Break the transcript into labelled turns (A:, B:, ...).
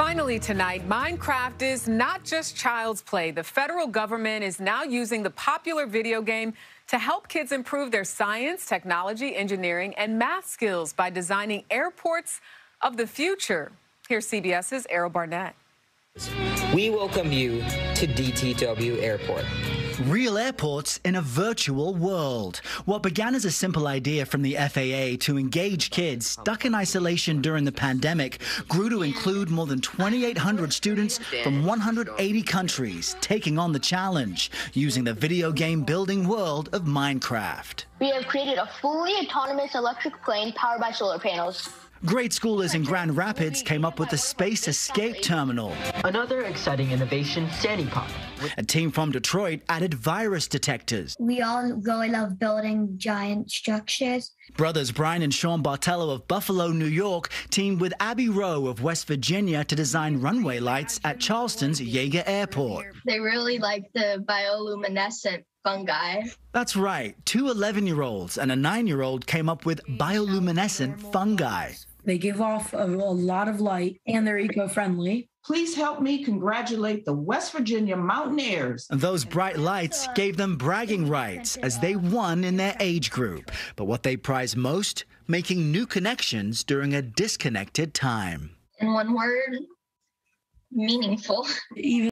A: Finally, tonight, Minecraft is not just child's play. The federal government is now using the popular video game to help kids improve their science, technology, engineering, and math skills by designing airports of the future. Here's CBS's Errol Barnett.
B: We welcome you to DTW Airport.
C: Real airports in a virtual world. What began as a simple idea from the FAA to engage kids stuck in isolation during the pandemic grew to include more than 2,800 students from 180 countries taking on the challenge using the video game building world of Minecraft.
D: We have created a fully autonomous electric plane powered by solar panels.
C: Grade schoolers in Grand Rapids came up with the Space Escape Terminal.
E: Another exciting innovation, SaniPod.
C: A team from Detroit added virus detectors.
F: We all really love building giant structures.
C: Brothers Brian and Sean Bartello of Buffalo, New York, teamed with Abby Rowe of West Virginia to design runway lights at Charleston's Yeager Airport.
G: They really like the bioluminescent fungi.
C: That's right. Two 11 year olds and a nine year old came up with bioluminescent fungi.
H: They give off a, a lot of light and they're eco friendly.
I: Please help me congratulate the West Virginia Mountaineers.
C: Those bright lights gave them bragging rights as they won in their age group. But what they prize most? Making new connections during a disconnected time.
G: In one word, meaningful.
H: Even